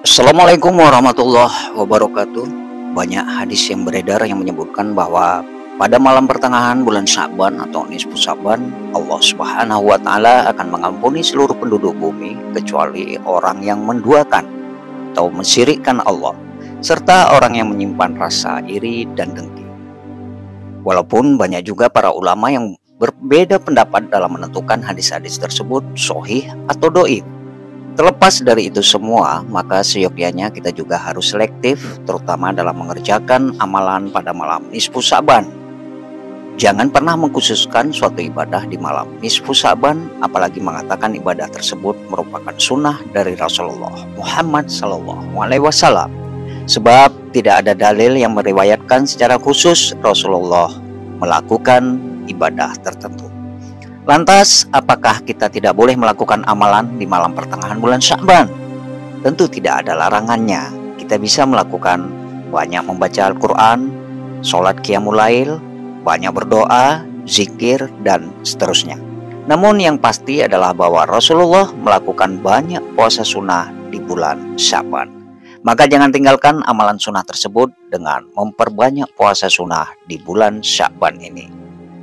Assalamualaikum warahmatullahi wabarakatuh. Banyak hadis yang beredar yang menyebutkan bahwa pada malam pertengahan bulan Syaban atau nisfu Syaban, Allah Subhanahu wa taala akan mengampuni seluruh penduduk bumi kecuali orang yang menduakan atau mensyirikkan Allah serta orang yang menyimpan rasa iri dan dengki. Walaupun banyak juga para ulama yang berbeda pendapat dalam menentukan hadis-hadis tersebut sohih atau doib. Terlepas dari itu semua, maka seyogyanya kita juga harus selektif, terutama dalam mengerjakan amalan pada malam nisfu Saban. Jangan pernah mengkhususkan suatu ibadah di malam nisfu Saban, apalagi mengatakan ibadah tersebut merupakan sunnah dari Rasulullah Muhammad Sallallahu Alaihi Wasallam. Sebab tidak ada dalil yang meriwayatkan secara khusus Rasulullah melakukan ibadah tertentu. Lantas, apakah kita tidak boleh melakukan amalan di malam pertengahan bulan Sya'ban? Tentu tidak ada larangannya. Kita bisa melakukan banyak membaca Al-Quran, sholat qiyamulail, banyak berdoa, zikir, dan seterusnya. Namun yang pasti adalah bahwa Rasulullah melakukan banyak puasa sunnah di bulan Sya'ban. Maka jangan tinggalkan amalan sunnah tersebut dengan memperbanyak puasa sunnah di bulan Sya'ban ini.